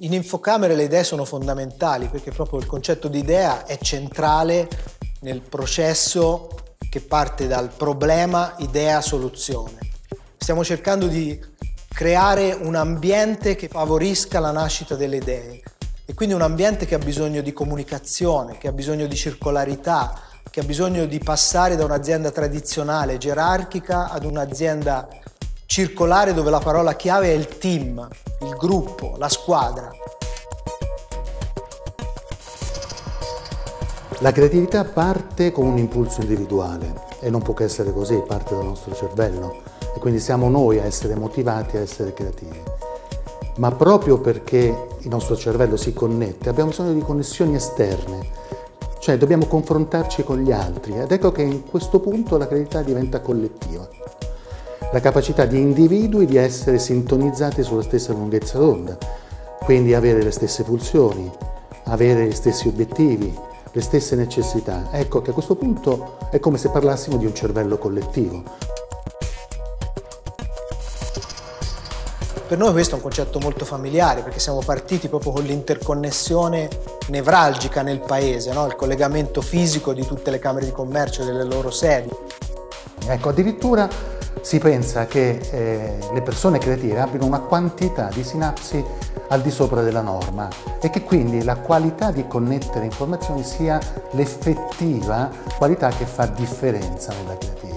In infocamere le idee sono fondamentali perché proprio il concetto di idea è centrale nel processo che parte dal problema idea-soluzione. Stiamo cercando di creare un ambiente che favorisca la nascita delle idee e quindi un ambiente che ha bisogno di comunicazione, che ha bisogno di circolarità, che ha bisogno di passare da un'azienda tradizionale, gerarchica, ad un'azienda circolare dove la parola chiave è il team, il gruppo, la squadra. La creatività parte con un impulso individuale e non può che essere così, parte dal nostro cervello e quindi siamo noi a essere motivati a essere creativi. Ma proprio perché il nostro cervello si connette abbiamo bisogno di connessioni esterne, cioè dobbiamo confrontarci con gli altri ed ecco che in questo punto la creatività diventa collettiva la capacità di individui di essere sintonizzati sulla stessa lunghezza d'onda, quindi avere le stesse pulsioni, avere gli stessi obiettivi, le stesse necessità. Ecco che a questo punto è come se parlassimo di un cervello collettivo. Per noi questo è un concetto molto familiare perché siamo partiti proprio con l'interconnessione nevralgica nel paese, no? il collegamento fisico di tutte le camere di commercio e delle loro sedi. Ecco, addirittura si pensa che eh, le persone creative abbiano una quantità di sinapsi al di sopra della norma e che quindi la qualità di connettere informazioni sia l'effettiva qualità che fa differenza nella creatività.